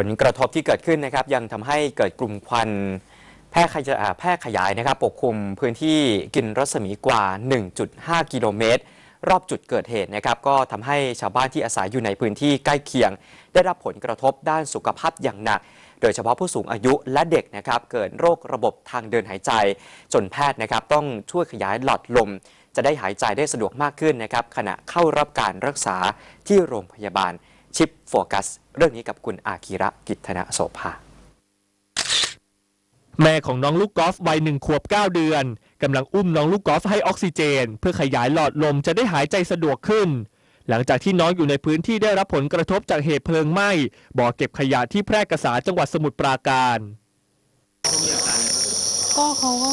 ผลกระทบที่เกิดขึ้นนะครับ ยังทำให้เกิดกลุ่มควันแพร่ขยายแพร่ขยายนะครับ ปกคลุมพื้นที่กินรัศมีกว่า 1.5 กิโลเมตร รอบจุดเกิดเหตุนะครับ ก็ทำให้ชาวบ้านที่อาศัยอยู่ในพื้นที่ใกล้เคียง ได้รับผลกระทบด้านสุขภาพอย่างหนัก โดยเฉพาะผู้สูงอายุและเด็กนะครับ เกิดโรคระบบทางเดินหายใจ จนแพทย์นะครับต้องช่วยขยายหลอดลม จะได้หายใจได้สะดวกมากขึ้นนะครับ ขณะเข้ารับการรักษาที่โรงพยาบาล ชิปโฟกัสเรื่องนี้กับคุณอาคิระกิตนะโสภาแม่ของน้องลูกกอล์ฟวัยหนึ่งขวบ 9 เดือนกำลังอุ้มน้องลูกกอล์ฟให้ออกซิเจน เพื่อขยายหลอดลมจะได้หายใจสะดวกขึ้น หลังจากที่น้องอยู่ในพื้นที่ได้รับผลกระทบจากเหตุเพลิงไหม้บ่อเก็บขยะที่แพร่กษาจังหวัดสมุทรปราการ ก็เขาก็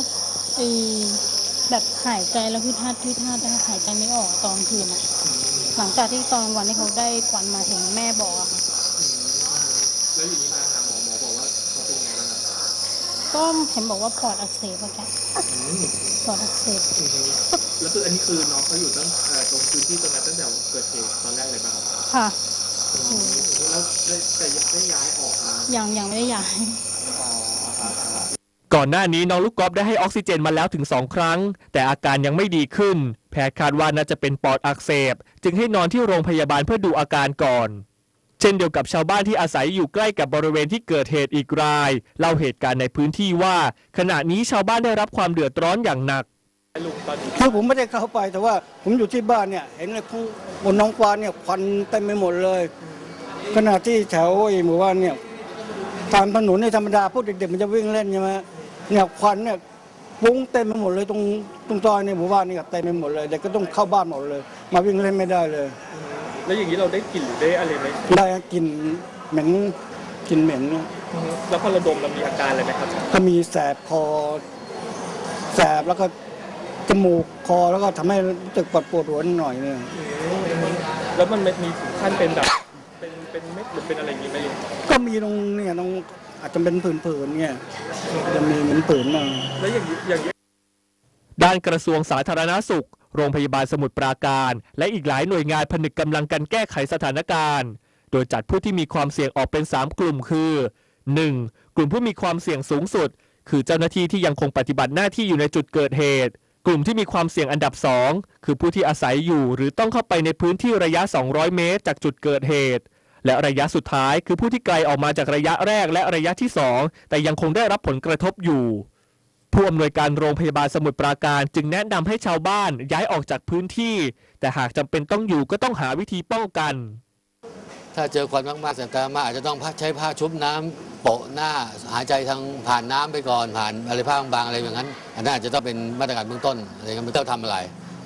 เออแบบหายใจแล้วพิทัดพิทัดนะคะหายใจไม่ออกตอนคืนอะ หลังจากที่ตอนวันที่เขาได้ควันมาถึงแม่บอกอะค่ะแล้วอย่างนี้มาหาหมอหมอบอกว่าเขาเป็นไงบ้างครับก็เห็นบอกว่าปอดอักเสบอะแกปอดอักเสบอือฮึแล้วคืออันนี้คือน้องเขาอยู่ตั้งเอ่อตรงพื้นที่ตรงนั้นตั้งแต่เกิดเหตุตอนแรกเลยป่ะครับค่ะอืมแล้วได้แต่ยังได้ย้ายออกมายังยังไม่ได้ย้ายอ๋อครับครับ ก่อนหน้านี้น้องลูกกอล์ฟได้ให้ออกซิเจนมาแล้วถึง 2 ครั้ง แต่อาการยังไม่ดีขึ้น แพทย์คาดว่าน่าจะเป็นปอดอักเสบ จึงให้นอนที่โรงพยาบาลเพื่อดูอาการก่อน เช่นเดียวกับชาวบ้านที่อาศัยอยู่ใกล้กับบริเวณที่เกิดเหตุอีกราย เล่าเหตุการณ์ในพื้นที่ว่า ขณะนี้ชาวบ้านได้รับความเดือดร้อนอย่างหนักคือผมไม่ได้เข้าไปแต่ว่าผมอยู่ที่บ้านเนี่ยเห็นเลยข้างบนน้องฟ้าเนี่ยควันเต็มไปหมดเลย ขณะที่แถวไอหมู่บ้านเนี่ยตามถนนในยธรรมดาพวกเด็กๆมันจะวิ่งเล่นใช่ไหม เนี่ยควันเนี่ยฟุ้งเต็มไปหมดเลยตรงตรงซอยในหมู่บ้านนี่เต็มไปหมดเลยเด็กก็ต้องเข้าบ้านหมดเลย มาวิ่งเล่นไม่ได้เลย แล้วอย่างนี้เราได้กลิ่นหรือได้อะไรไหมได้กลินเหม็นกลินเหม็นเนี่ยอือฮึแล้วพอเราดมเรามีอาการอะไรไหมครับก็มีแสบคอแสบแล้วก็จมูกคอแล้วก็ทำให้รู้สึกปวดปวดหัวนิดหน่อยเนี่ยอืมแล้วมันมีถึงขั้นเป็นแบบเป็นเป็นเม็ดหรือเป็นอะไรอย่างนี้ไหมลุงก็มีตรงเนี่ยตรง อาจจะเป็นผื่นๆเนี่ยจะมีเหมือนผื่นมาแล้วอย่างนี้อย่างนี้ด้านกระทรวงสาธารณาสุข โรงพยาบาลสมุทรปราการ และอีกหลายหน่วยงานผนึกกำลังกันแก้ไขสถานการณ์ โดยจัดผู้ที่มีความเสี่ยงออกเป็น 3 กลุ่มคือ 1. กลุ่มผู้มีความเสี่ยงสูงสุด คือเจ้าหน้าที่ที่ยังคงปฏิบัติหน้าที่อยู่ในจุดเกิดเหตุ กลุ่มที่มีความเสี่ยงอันดับ 2 คือผู้ที่อาศัยอยู่ หรือต้องเข้าไปในพื้นที่ระยะ 200 เมตร จากจุดเกิดเหตุ และระยะสุดท้ายคือผู้ที่ไกลออกมาจากระยะแรกและระยะที่ 2 แต่ยังคงได้รับผลกระทบอยู่ ผู้อำนวยการโรงพยาบาลสมุทรปราการจึงแนะนำให้ชาวบ้านย้ายออกจากพื้นที่ แต่หากจำเป็นต้องอยู่ก็ต้องหาวิธีป้องกัน ถ้าเจอควันมากๆสถานการณ์มากอาจจะต้องใช้ผ้าชุบน้ำโปะหน้าหายใจทางผ่านน้ำไปก่อนผ่านอะไรผ้าบางๆอะไรอย่างนั้น อันนั้นอาจจะต้องเป็นมาตรการเบื้องต้นอะไรเงี้ยไม่ต้องทำอะไร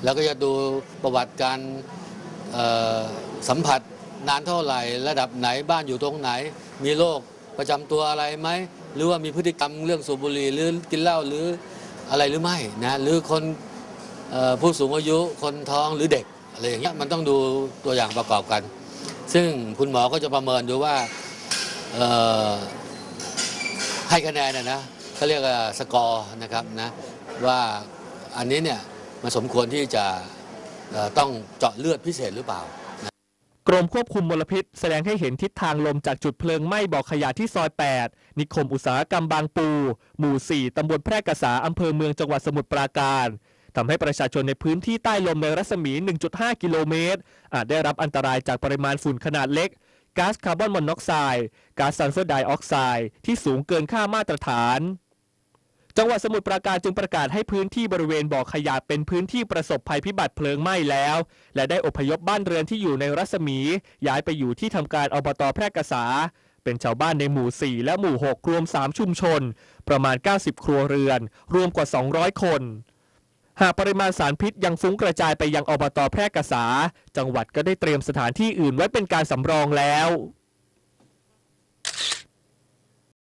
แล้วก็จะดูประวัติการเอ่อสัมผัส นานเท่าไหร่ ระดับไหนบ้านอยู่ตรงไหน มีโรคประจำตัวอะไรไหมหรือว่ามีพฤติกรรมเรื่องสูบบุหรี่หรือกินเหล้าหรืออะไรหรือไม่นะหรือคนออผู้สูงอายุคนท้องหรือเด็กอะไรอย่างเงี้ยมันต้องดูตัวอย่างประกอบกัน ซึ่งคุณหมอก็จะประเมินดูว่าให้คะแนนนะนะเขาเรียกว่าสกอร์นะครับนะว่าอันนี้เนี่ยมันสมควรที่จะต้องเจาะเลือดพิเศษหรือเปล่า กรมควบคุมมลพิษแสดงให้เห็นทิศทางลมจากจุดเพลิงไหม้บ่อขยะที่ซอย 8 นิคมอุตสาหกรรมบางปู หมู่ 4 ตำบลแพร่กษาอำเภอเมืองจังหวัดสมุทรปราการทำให้ประชาชนในพื้นที่ใต้ลมในรัศมี 1.5 กิโลเมตร อาจได้รับอันตรายจากปริมาณฝุ่นขนาดเล็กก๊าซคาร์บอนมอนอกไซด์ก๊าซซัลเฟอร์ไดออกไซด์ที่สูงเกินค่ามาตรฐาน จังหวัดสมุทรปราการจึงประกาศให้พื้นที่บริเวณบ่อขยะเป็นพื้นที่ประสบภัยพิบัติเพลิงไหม้แล้ว และได้อพยพบ้านเรือนที่อยู่ในรัศมี ย้ายไปอยู่ที่ทำการอบตแพร่กษา เป็นชาวบ้านในหมู่ 4 และหมู่ 6 รวม 3 ชุมชน ประมาณ 90 ครัวเรือน รวมกว่า 200 คน หากปริมาณสารพิษยังฟุ้งกระจายไปยังอบตแพร่กษา จังหวัดก็ได้เตรียมสถานที่อื่นไว้เป็นการสำรองแล้ว